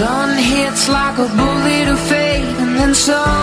sun hits like a bullet of fate and then some